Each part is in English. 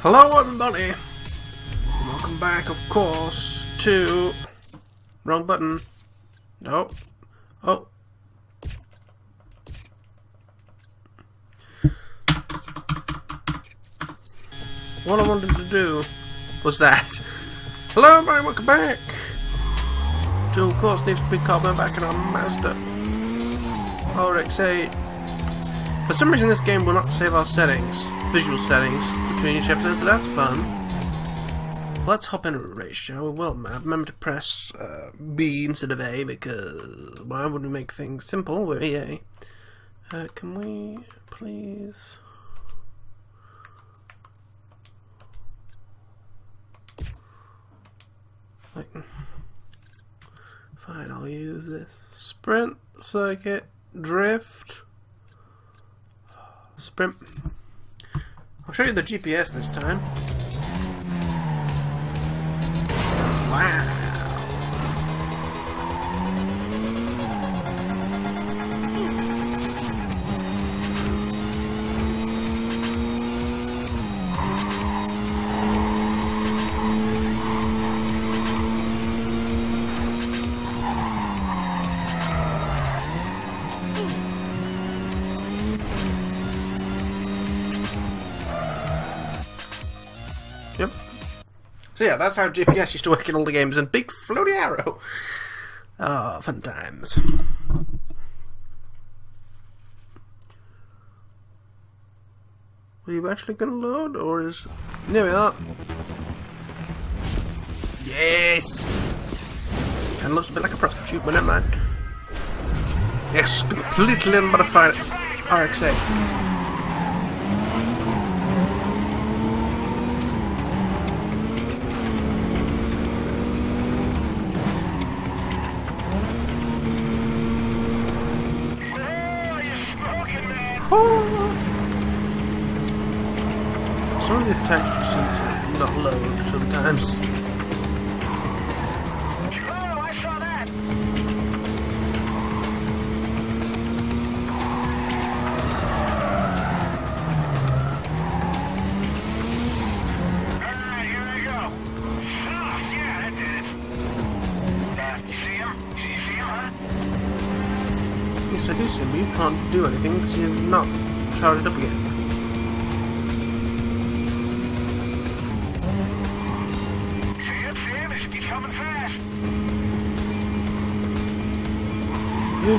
Hello everybody! Welcome back, of course, to... Wrong button. No. Oh. What I wanted to do was that. Hello everybody, welcome back! To, of course, Need for Speed Carbon back in our Mazda RX-8. For some reason this game will not save our settings, visual settings, between each episode, so that's fun. Let's hop into a race, shall we? Well, remember to press uh, B instead of A, because why would we make things simple? We're EA. Uh, can we please... Like, fine, I'll use this. Sprint, circuit, drift, sprint. I'll show you the GPS this time. Wow. So yeah, that's how GPS used to work in all the games, and big floaty arrow. Ah, fun times. Are you actually gonna load, or is... There we are. Yes! And looks a bit like a prostitute, but never mind. Yes, completely unmodified RX-8. Some of the textures seem to not load sometimes. Oh, I saw that. Alright, here I go. Oh, yeah, that did it. Uh, you see him? You see, him, huh? Yes, I do see but you can't do anything because you're not charged up again. You...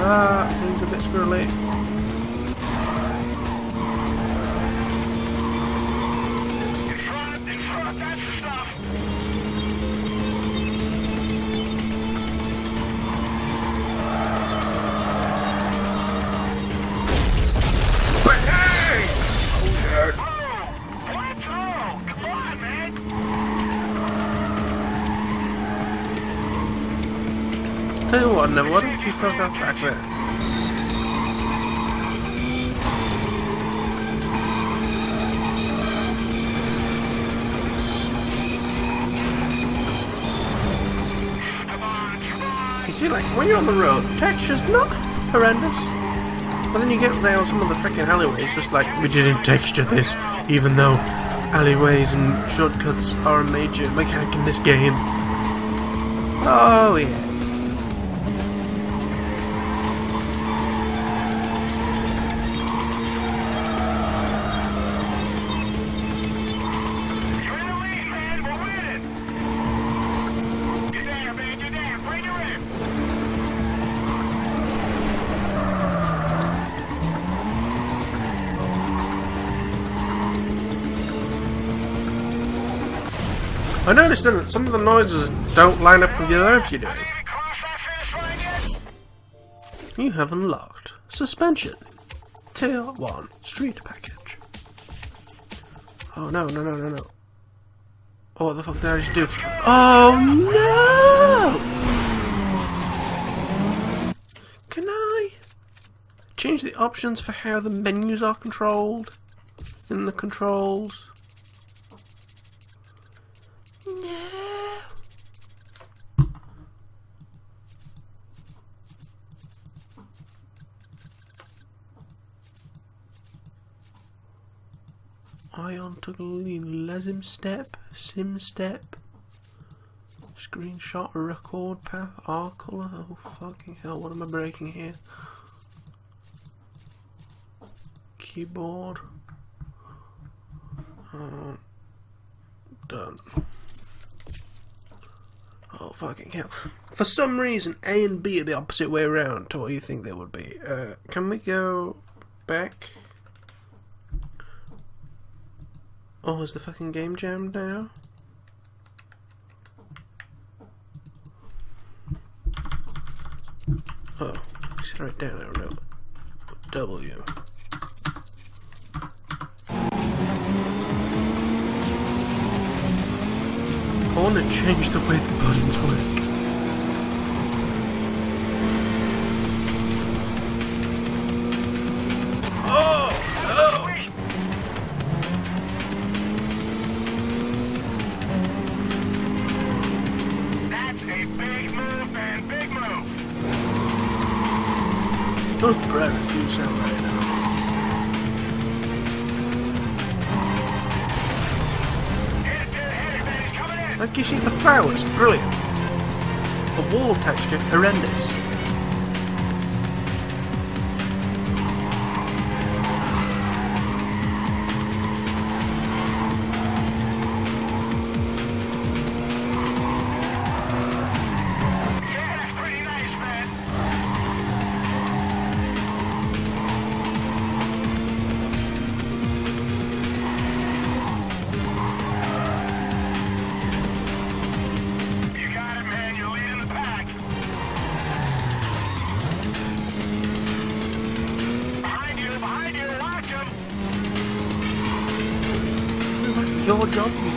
Ah, things a bit squirrely. Come on, come on. You see, like, when you're on the road, texture's not horrendous. But then you get there on some of the freaking alleyways, just like, we didn't texture this, even though alleyways and shortcuts are a major mechanic in this game. Oh, yeah. I noticed that some of the noises don't line up with the others you're doing. You have unlocked suspension. Tier 1 street package. Oh no, no, no, no, no. Oh, what the fuck did I just do? Oh no! Can I change the options for how the menus are controlled in the controls? No. Lazim step, sim step, screenshot record path, R color. Oh fucking hell! What am I breaking here? Keyboard. Uh, done. Oh fucking hell! For some reason, A and B are the opposite way around to what you think they would be. Uh, can we go back? Oh, is the fucking game jammed now? Oh, it's right down I don't know. W. I want to change the way the buttons work. You see the flowers, brilliant. The wall texture, horrendous. Your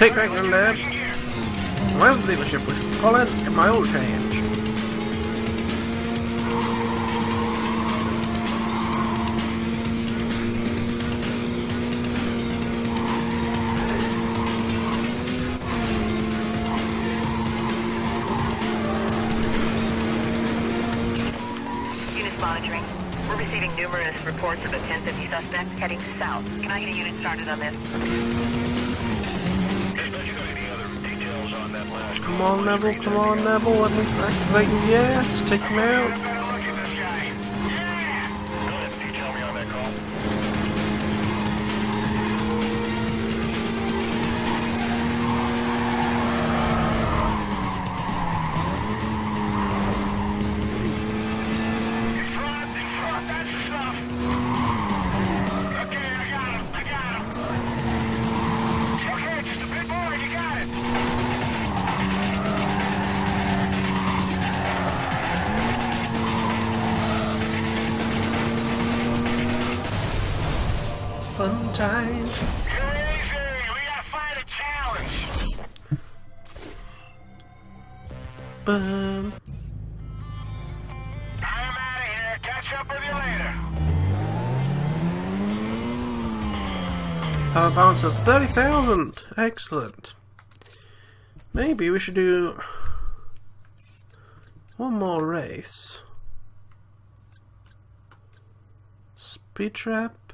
Take that, Granddad. Here. Where's the dealership was Colin in my old change? Monitoring. We're receiving numerous reports of a 1050 suspect heading south. Can I get a unit started on this? Come on, Neville, come on, Neville, let me activate you. Yes, take him out. A balance of 30,000. Excellent. Maybe we should do one more race. Speed trap.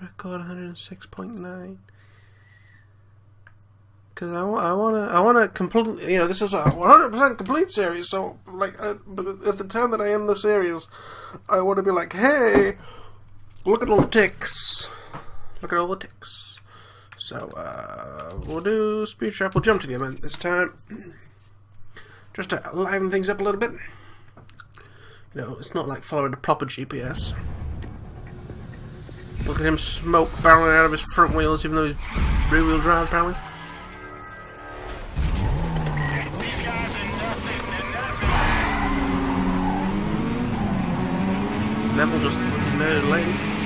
Record 106.9. Because I, I want to, I want to complete, you know, this is a 100% complete series, so, like, uh, at the time that I end the series, I want to be like, hey, look at all the ticks. Look at all the ticks. So, uh, we'll do speed trap. We'll jump to the event this time. Just to liven things up a little bit. You know, it's not like following a proper GPS. Look at him smoke barreling out of his front wheels, even though he's rear wheel drive, apparently. Level just no lane.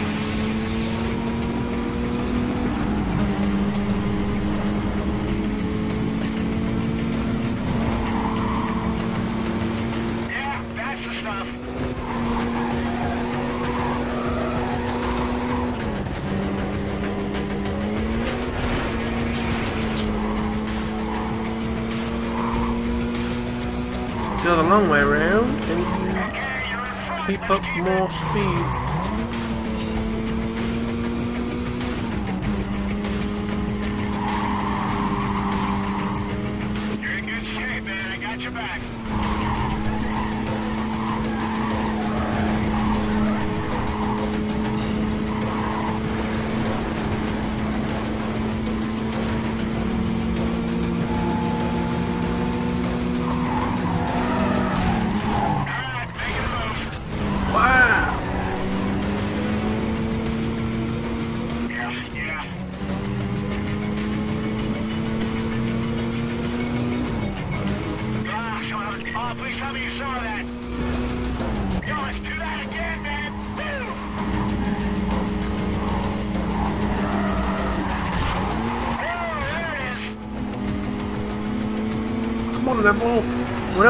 Long way around and keep up more speed.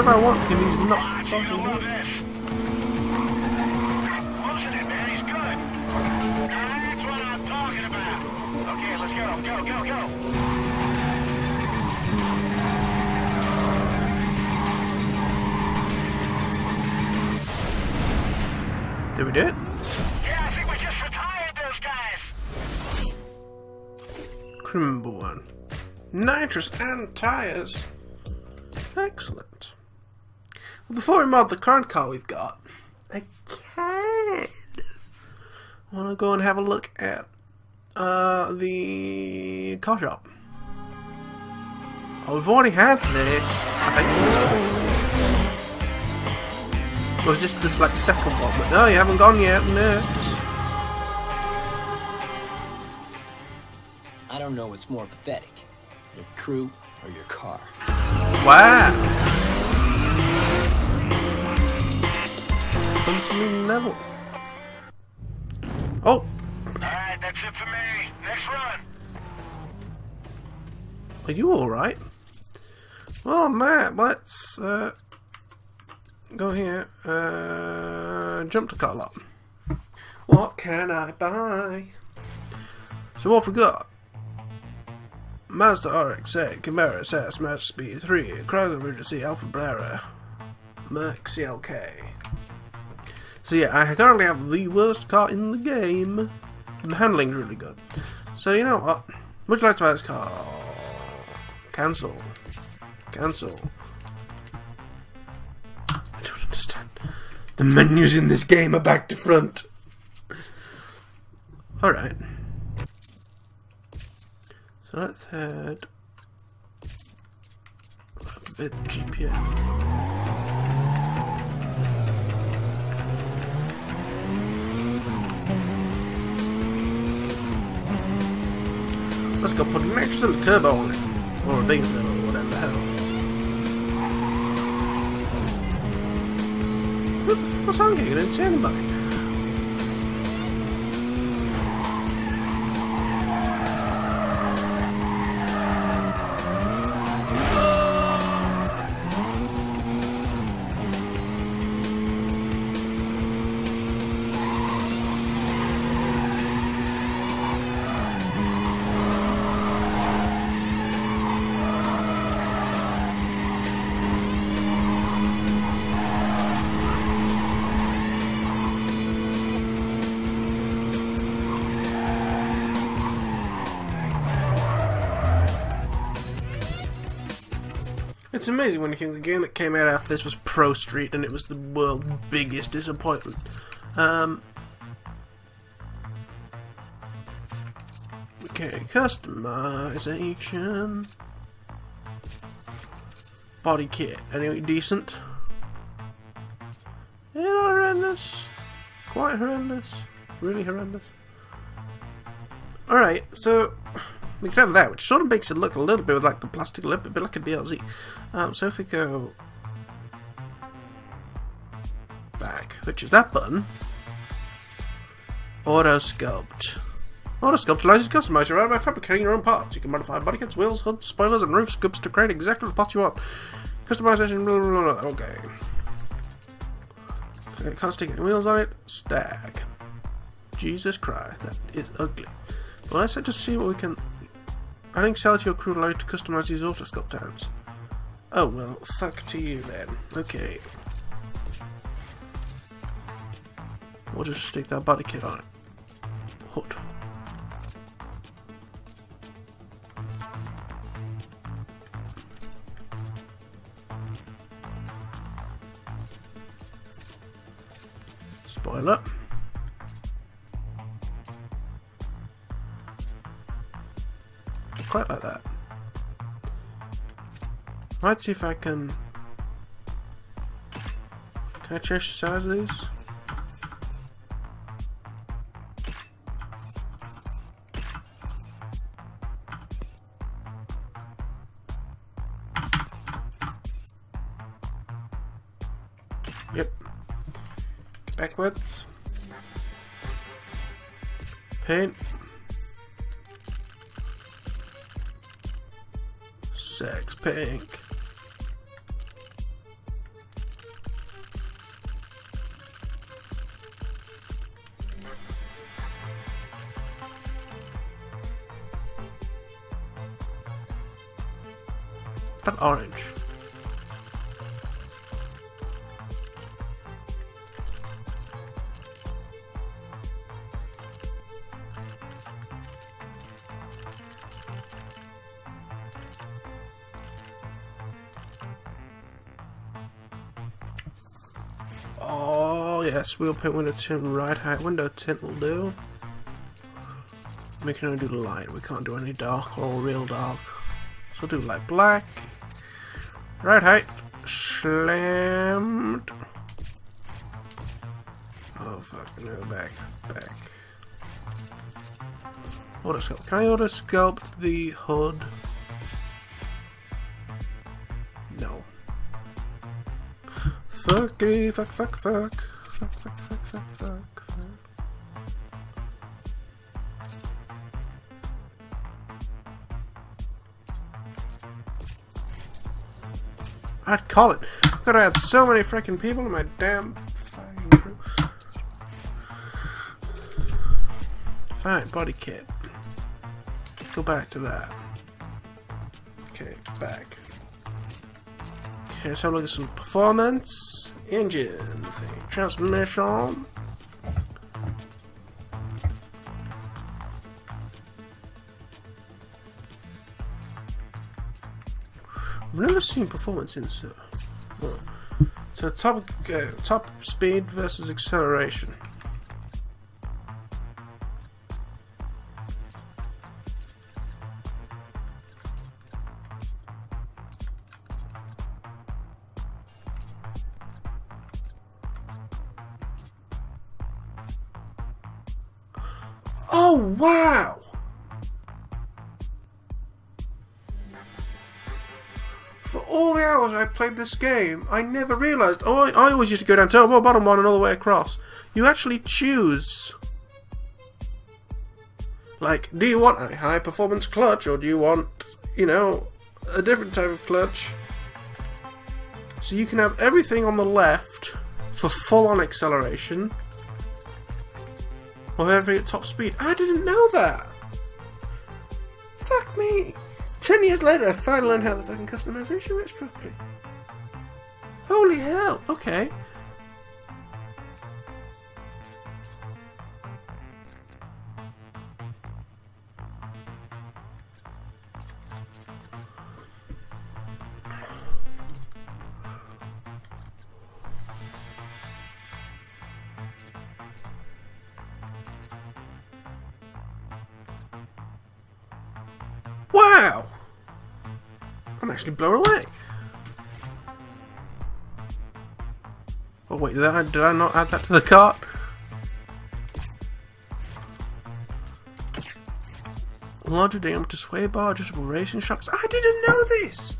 Whatever I want, give me not Watch, you're gonna love fucking this. Losing it, man. He's good. That's what I'm talking about. Okay, let's go. Go, go, go. Did we do it? Yeah, I think we just retired those guys. Number one. Nitrous and tires. Excellent. Before we mod the current car we've got, I kind of want to go and have a look at uh, the car shop. Oh, we've already had this, I think. Or was this this like the second one? But no, you haven't gone yet. No. I don't know what's more pathetic your crew or your car. Wow. Level. Oh, All right, that's it for me. Next run. are you alright? Well, Matt, let's uh, go here. Uh, jump to car lot. What can I buy? So what we got? Mazda RX-8, Camaro SS, Mazda Speed 3, Chrysler Regency Alfa Brera, Merc CLK. So yeah, I currently have the worst car in the game. The handling's really good. So you know what? Would you like to buy this car? Cancel. Cancel. I don't understand. The menus in this game are back to front. Alright. So let's head bit GPS. Let's go put an extra turbo on it. Or a diesel or whatever the hell. What the fuck was on here? It's amazing when the game that came out after this was Pro Street and it was the world's biggest disappointment. Um, okay, customization. Body kit. Any decent? Yeah, horrendous. Quite horrendous. Really horrendous. Alright, so we can have that, which sort of makes it look a little bit like the plastic lip, a bit like a BLZ. Um, so if we go back, which is that button, Auto Sculpt. Auto Sculpt allows you to customize your by fabricating your own parts. You can modify body kits, wheels, hoods, spoilers, and roof scoops to create exactly the parts you want. Customization, blah, blah, blah, okay. Okay, can't stick any wheels on it. Stag. Jesus Christ, that is ugly. Well, let's just see what we can Adding Sal to your crew allow you to customize these auto sculpt items. Oh well, fuck to you then. Okay. We'll just stick that body kit on it. Let's see if I can... Can I change the size of these? Yep. Backwards. Paint. sex pink. But orange. Oh yes, wheel paint window tint, right height window tint will do. We can only do light, we can't do any dark or real dark. So we'll do light black. Right height, slammed. Oh fuck, no, back, back. Auto sculpt. Can I auto sculpt the hood? No. Fucky, fuck, fuck, fuck. Fuck, fuck, fuck, fuck, fuck, I'd call it. I'm gonna have so many freaking people in my damn fucking. Fine, body kit. Go back to that. Okay, back. Okay, let's have a look at some performance. Engine thing. Transmission. Never seen performance insert. so. well, So top uh, top speed versus acceleration. Played this game, I never realised. Oh, I, I always used to go down to oh, bottom one and all the way across. You actually choose. Like, do you want a high performance clutch or do you want, you know, a different type of clutch? So you can have everything on the left for full on acceleration or every at top speed. I didn't know that. Fuck me. Ten years later, I finally learned how the fucking customization works properly. Holy hell! Okay. Wow! I'm actually blown away. Wait, did I, did I not add that to the cart? Larger diameter sway bar, adjustable racing shocks. I didn't know this!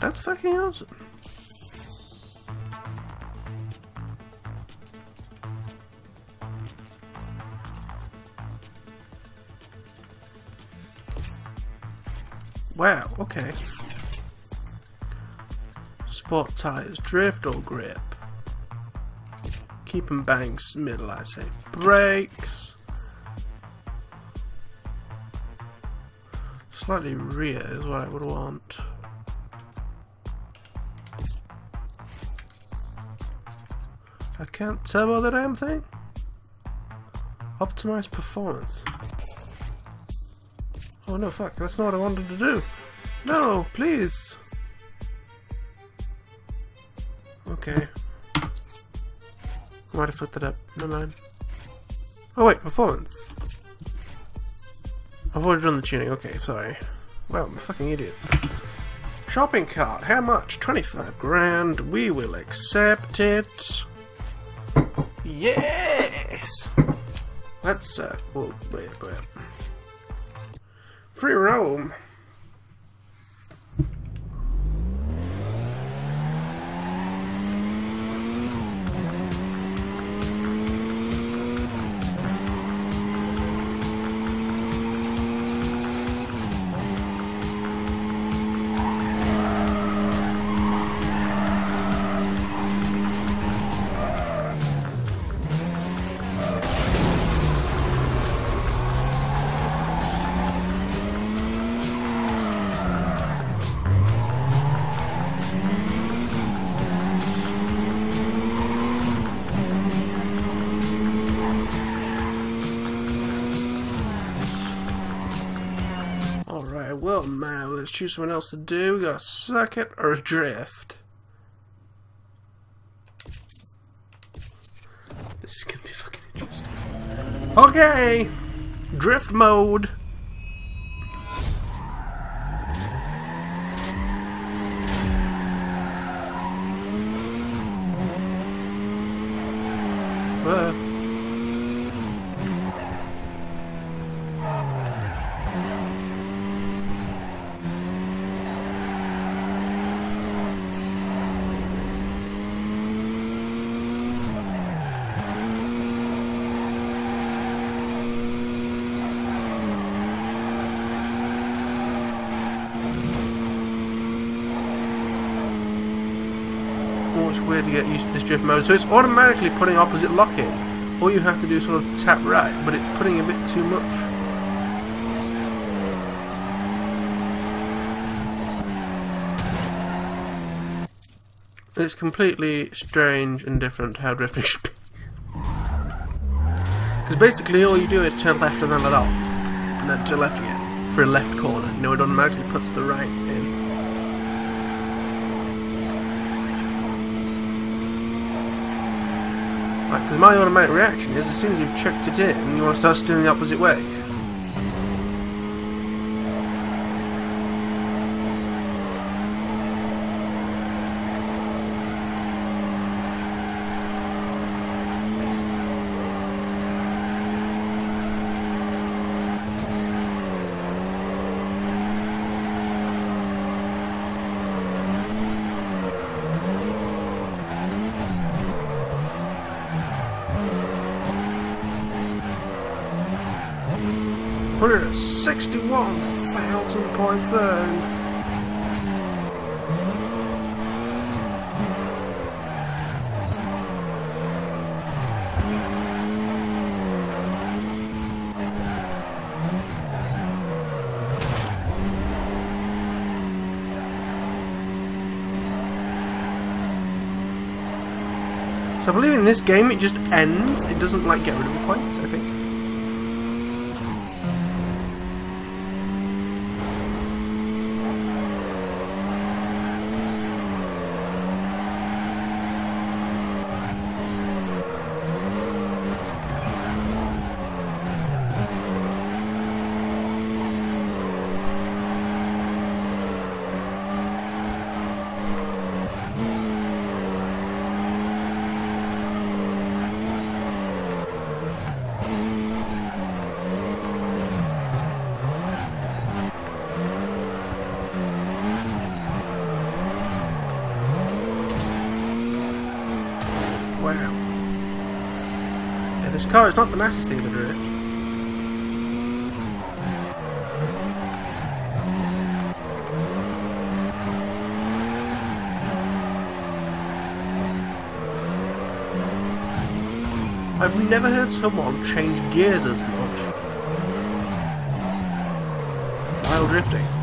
That's fucking awesome. Wow, okay. Sport tires, drift or grip. Keep 'em banks, middle, I say. Brakes. Slightly rear is what I would want. Can't turbo the damn thing. Optimize performance. Oh no, fuck, that's not what I wanted to do. No, please. Okay. Might have fucked that up. Never mind. Oh wait, performance. I've already done the tuning. Okay, sorry. Well, I'm a fucking idiot. Shopping cart. How much? 25 grand. We will accept it. Yes! Let's, uh, well, wait, wait. Free roam. Let's choose someone else to do. We got a circuit or a drift. This is gonna be fucking interesting. Okay! Drift mode. Uh. To get used to this drift mode. So it's automatically putting opposite lock in. All you have to do is sort of tap right, but it's putting a bit too much. It's completely strange and different how drifting should be. Because basically all you do is turn left and then let off. And then turn left again. For a left corner. You know, it automatically puts the right in. Like, 'cause my automatic reaction is as soon as you've checked it in, you want to start steering the opposite way. Sixty-one thousand points earned. So I believe in this game it just ends. It doesn't like get rid of the points. I think. Wow. Yeah, this car is not the nicest thing to drift. I've never heard someone change gears as much while drifting.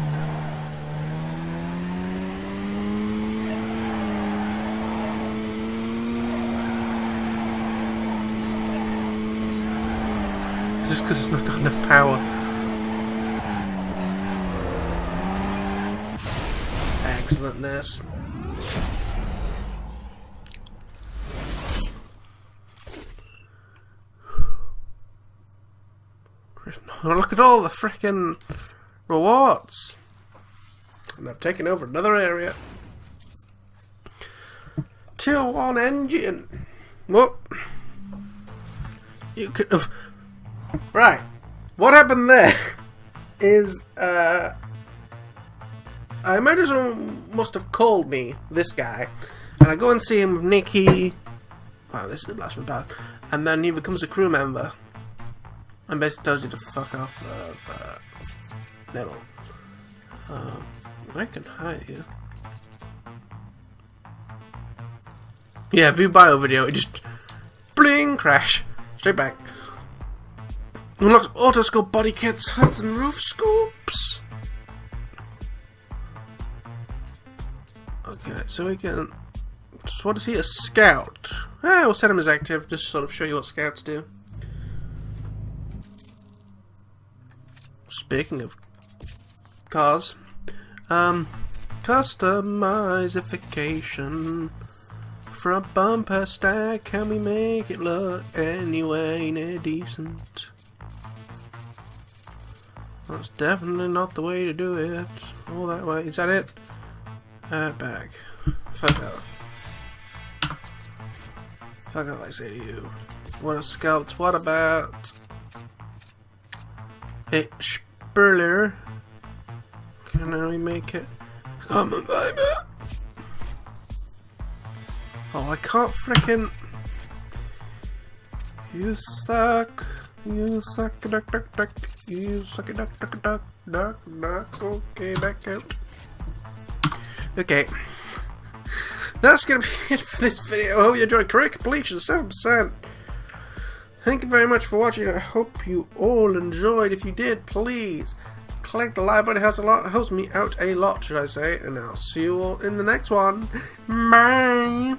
Because it's not got enough power. Excellentness. Look at all the frickin' rewards. And I've taken over another area. Tier 1 engine. Whoop. You could have. Right. What happened there is, uh. I imagine must have called me, this guy, and I go and see him with Nikki. Wow, this is the past. And then he becomes a crew member. And basically tells you to fuck off of, uh, Neville. Uh, I can hire you. Yeah, view bio video, it just bling crash. Straight back. Unlocks auto sculpt body kits, hoods and roof scoops. Okay, so we can. So what is he? A scout. Ah, we'll set him as active, just to sort of show you what scouts do. Speaking of cars, um, customizification for a bumper stack. Can we make it look anyway near decent? That's definitely not the way to do it. All that way. Is that it? Uh, back. Fuck off. Fuck off, I say to you. What a scout. What about a Spurler? Can I make it? Come on, baby. Oh, I can't frickin'. You suck. You suck. Duck, duck, duck. You suck. Duck, duck, duck, duck, duck. Okay, back out. Okay. That's gonna be it for this video. I hope you enjoyed. Correct completion, 7%. Thank you very much for watching. I hope you all enjoyed. If you did, please click the like button. It helps a lot. It helps me out a lot, should I say. And I'll see you all in the next one. Bye.